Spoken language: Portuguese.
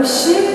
eu